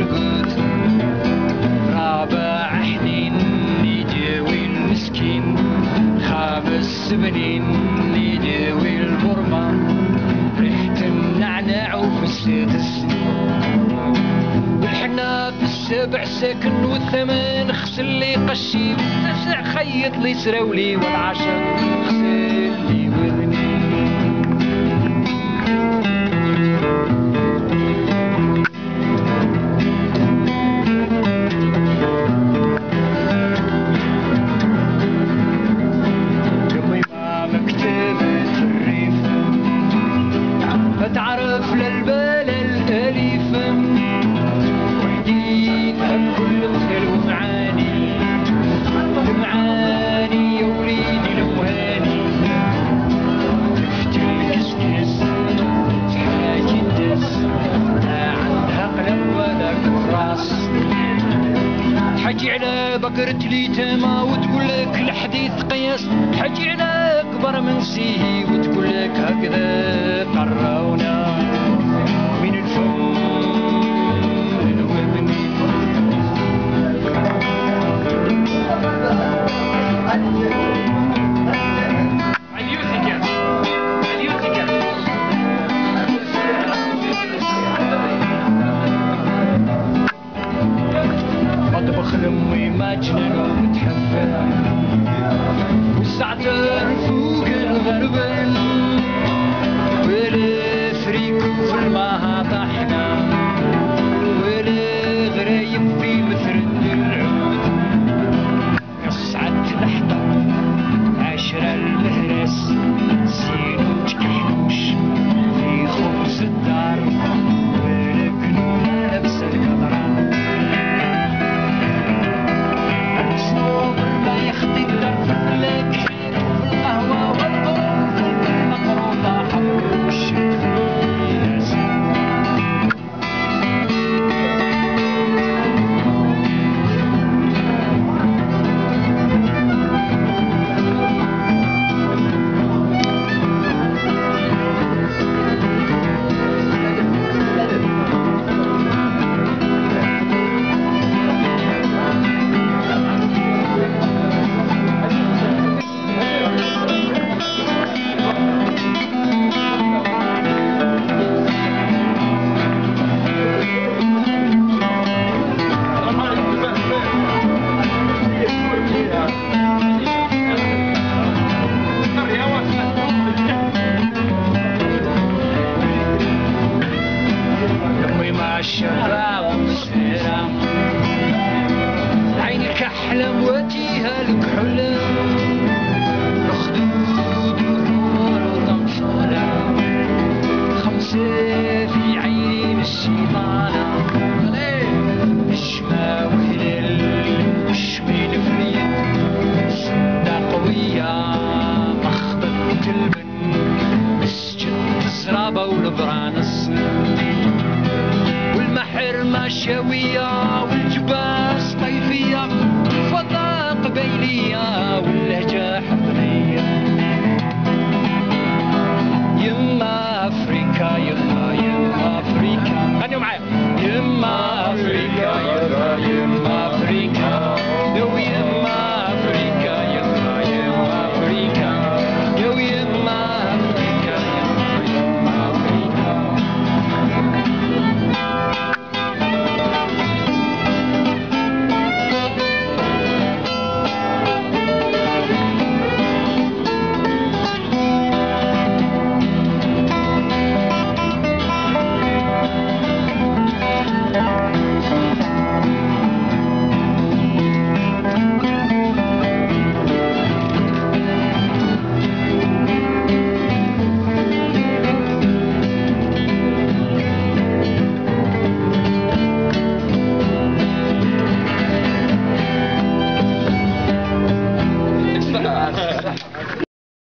رقود رابع حنين خامس ريحة النعناع وفي والحنا في ساكن والثمن خسل لي قشي والتسع خيط لي سراولي والعشاء خسل لي فتعرف للبال الأليف. وحدين كل مثل ومعاني المعاني يا وليدي شفت الكسكس. حاجة الدس. لا عندها قلم ولا كراس. تحكي على بقرة اليتامى وتقول لك الحديث قياس. تحكي على أكبر من سيه وتقول لك هكذا قرونا من الفم للوبني أطبخ لأمي مجنون ومتحفل وسعة الفوق verben السيرة عينك أحلم وجيها لك حلم. الخدود والحمر وطمشورة خمسة في عيني بالشيطانة نشمة وهلل نشمة نفريد شدة قوية مخبط كلبن مسجد الزرابة والبران الصين future we